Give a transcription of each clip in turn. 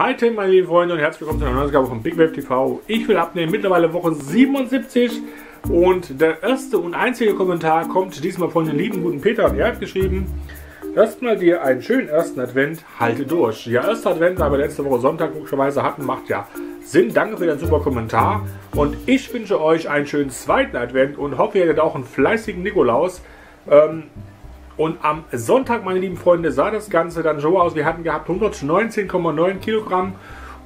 Hi Tim, meine lieben Freunde und herzlich willkommen zu einer neuen Ausgabe von Big Wave TV. Ich will abnehmen, mittlerweile Woche 77 und der erste und einzige Kommentar kommt diesmal von den lieben guten Peter und er hat geschrieben, erstmal dir einen schönen ersten Advent, halte durch. Ja, erster Advent, aber letzte Woche Sonntag logischerweise hatten, macht ja Sinn. Danke für den super Kommentar und ich wünsche euch einen schönen zweiten Advent und hoffe, ihr hättet auch einen fleißigen Nikolaus. Ähm, und am Sonntag, meine lieben Freunde, sah das Ganze dann so aus. Wir hatten gehabt 119,9 Kilogramm.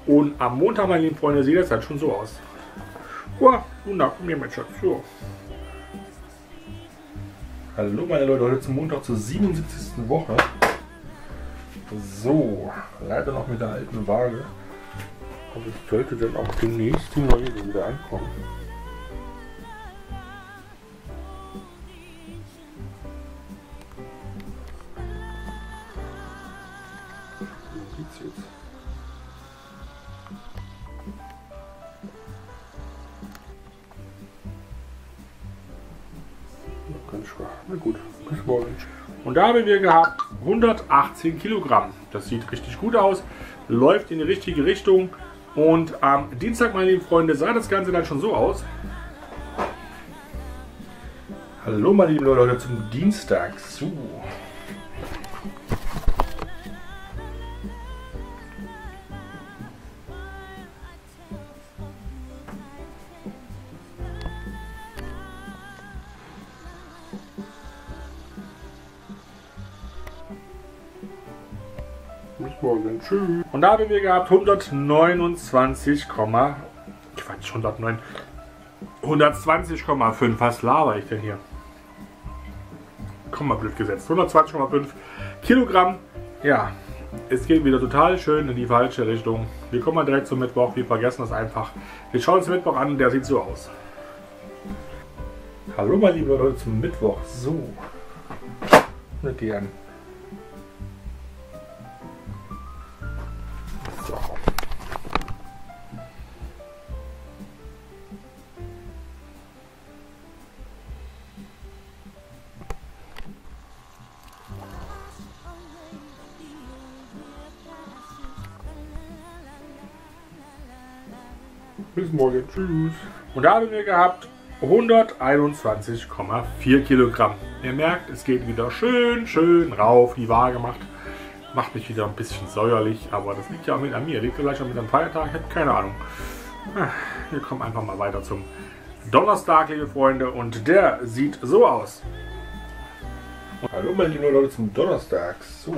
Und am Montag, meine lieben Freunde, sieht das dann schon so aus. Ja, wunderbar, komm hier, mein Schatz. So. Hallo meine Leute, heute zum Montag zur 77. Woche. So, leider noch mit der alten Waage. Aber es sollte dann auch demnächst die neue wieder ankommen. Sieht's jetzt. Na gut, bis morgen. Und da haben wir gehabt 118 Kilogramm. Das sieht richtig gut aus, läuft in die richtige Richtung. Und am Dienstag, meine lieben Freunde, sah das Ganze dann schon so aus. Hallo, meine lieben Leute, zum Dienstag. So. Morgen. Tschüss. Und da haben wir gehabt 129, Quatsch, 109. 120,5. Was laber ich denn hier? Komm mal blöd gesetzt. 120,5 Kilogramm. Ja, es geht wieder total schön in die falsche Richtung. Wir kommen mal direkt zum Mittwoch. Wir vergessen das einfach. Wir schauen uns den Mittwoch an. Der sieht so aus. Hallo, meine lieben Leute, zum Mittwoch. So. Mit dir an. Bis morgen. Tschüss. Und da haben wir gehabt 121,4 Kilogramm. Ihr merkt, es geht wieder schön, schön rauf. Die Waage macht, macht mich wieder ein bisschen säuerlich. Aber das liegt ja auch mit an mir. Liegt vielleicht auch mit einem Feiertag. Ich habe keine Ahnung. Ah, Wir kommen einfach mal weiter zum Donnerstag, liebe Freunde. Und der sieht so aus. Hallo, meine lieben Leute, zum Donnerstag. So.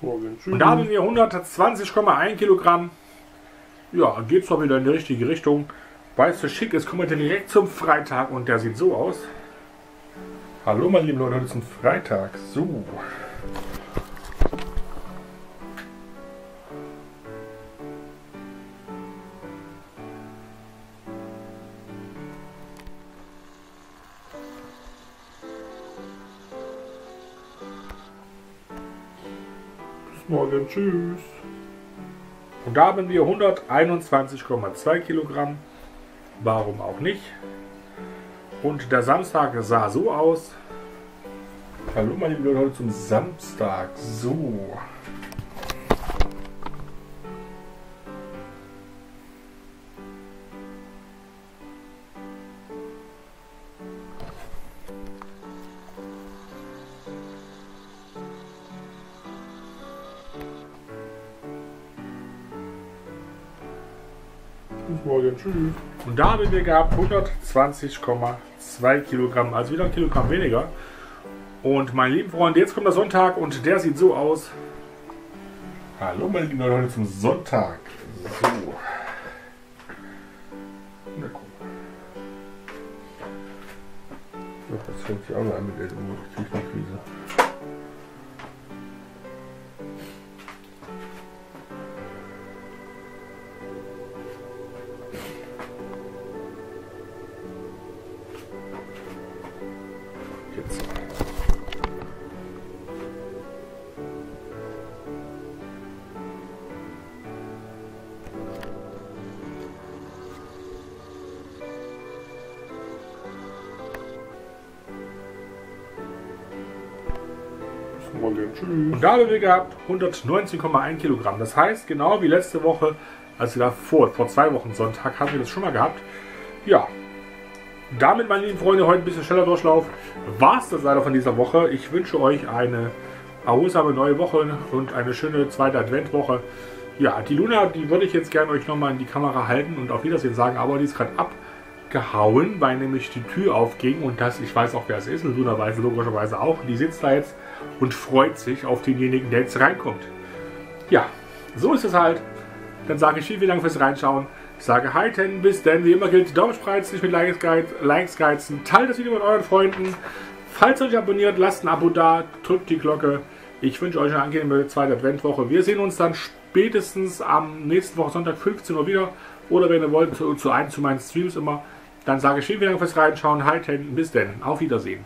Tschüss. Und da haben wir 120,1 Kilogramm. Ja, geht zwar wieder in die richtige Richtung. Weil es so schick ist, kommen wir direkt zum Freitag und der sieht so aus. Hallo meine lieben Leute, heute ist ein Freitag. So. Morgen, tschüss. Und da haben wir 121,2 Kilogramm. Warum auch nicht? Und der Samstag sah so aus. Hallo meine lieben Leute, heute zum Samstag. So. Bis morgen, tschüss. Und da haben wir gehabt 120,2 Kilogramm, also wieder ein Kilogramm weniger. Und meine lieben Freunde, jetzt kommt der Sonntag und der sieht so aus. Hallo meine lieben Leute, heute zum Sonntag. So. Na guck. Doch, das fängt sich auch noch an mit der Krise. Jetzt. Morgen. Tschüss. Und da haben wir gehabt 119,1 Kilogramm. Das heißt, genau wie letzte Woche, also davor, vor zwei Wochen Sonntag, haben wir das schon mal gehabt. Ja, damit, meine lieben Freunde, heute ein bisschen schneller Durchlauf, war es das leider von dieser Woche. Ich wünsche euch eine erholsame neue Woche und eine schöne zweite Adventwoche. Ja, die Luna, die würde ich jetzt gerne euch nochmal in die Kamera halten und auf Wiedersehen sagen, aber die ist gerade abgehauen, weil nämlich die Tür aufging und das, ich weiß auch, wer es ist, Luna weiß logischerweise auch. Die sitzt da jetzt und freut sich auf denjenigen, der jetzt reinkommt. Ja, so ist es halt. Dann sage ich vielen, vielen Dank fürs Reinschauen. Ich sage hi, ten, bis denn. Wie immer gilt, Daumen spreizen, nicht mit Likes, geizen. Teilt das Video mit euren Freunden. Falls ihr euch abonniert, lasst ein Abo da, drückt die Glocke. Ich wünsche euch eine angenehme zweite Adventwoche. Wir sehen uns dann spätestens am nächsten Woche Sonntag 15 Uhr wieder. Oder wenn ihr wollt, zu, zu einem zu meinen Streams immer. Dann sage ich vielen Dank fürs Reinschauen. Hi, bis denn. Auf Wiedersehen.